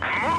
Come